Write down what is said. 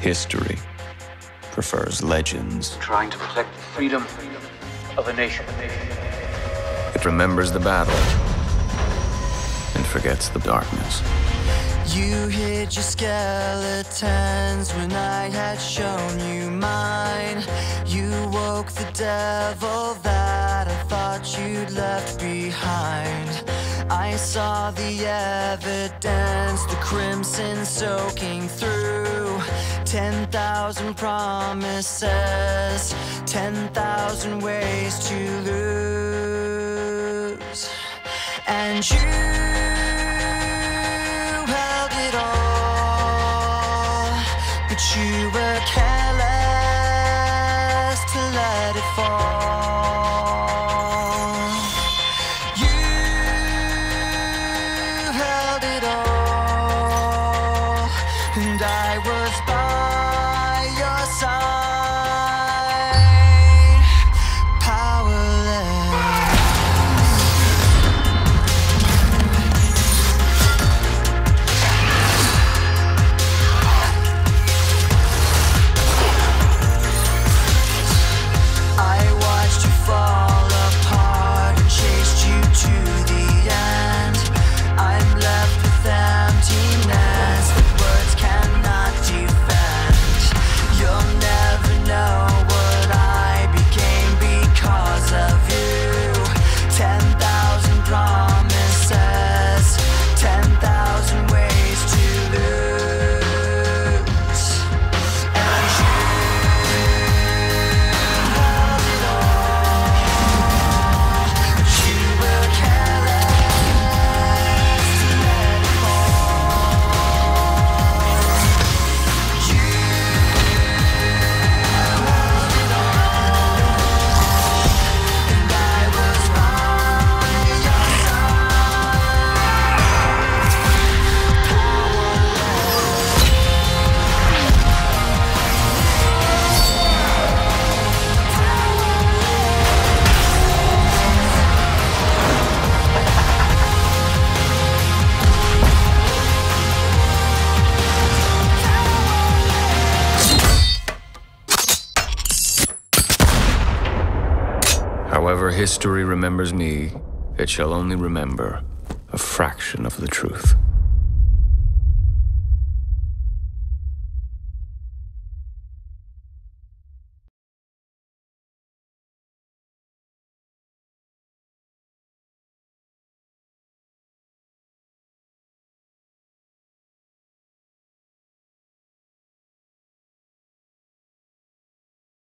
History prefers legends. Trying to protect the freedom of a nation. It remembers the battle and forgets the darkness. You hid your skeletons when I had shown you mine. You woke the devil that I thought you'd left behind. I saw the evidence, the crimson soaking through. Ten thousand promises, ten thousand ways to lose. And you held it all, but you were careless to let it fall. I was However, history remembers me, it shall only remember a fraction of the truth.